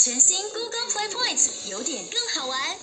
全新 google play points 有点更好玩